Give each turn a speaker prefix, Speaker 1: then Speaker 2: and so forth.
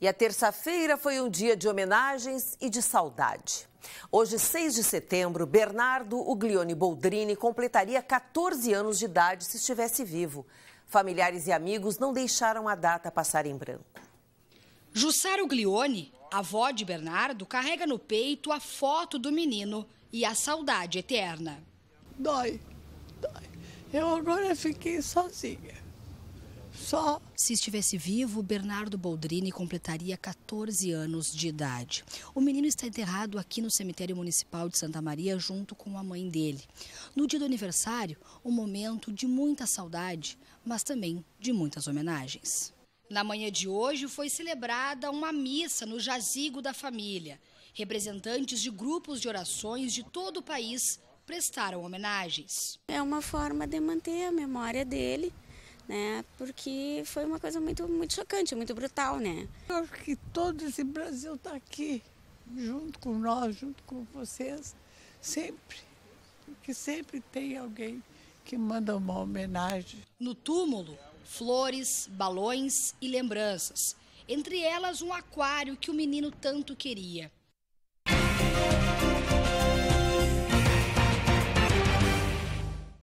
Speaker 1: E a terça-feira foi um dia de homenagens e de saudade. Hoje, 6 de setembro, Bernardo Uglione Boldrini completaria 14 anos de idade se estivesse vivo. Familiares e amigos não deixaram a data passar em branco.
Speaker 2: Jussara Uglione, avó de Bernardo, carrega no peito a foto do menino e a saudade eterna.
Speaker 3: Dói, dói. Eu agora fiquei sozinha só.
Speaker 2: Se estivesse vivo, Bernardo Boldrini completaria 14 anos de idade. O menino está enterrado aqui no cemitério municipal de Santa Maria junto com a mãe dele. No dia do aniversário, um momento de muita saudade, mas também de muitas homenagens. Na manhã de hoje foi celebrada uma missa no jazigo da família. Representantes de grupos de orações de todo o país prestaram homenagens.
Speaker 4: É uma forma de manter a memória dele né? Porque foi uma coisa muito, muito chocante, muito brutal, né?
Speaker 3: Eu acho que todo esse Brasil está aqui, junto com nós, junto com vocês, sempre. Porque sempre tem alguém que manda uma homenagem.
Speaker 2: No túmulo, flores, balões e lembranças. Entre elas, um aquário que o menino tanto queria.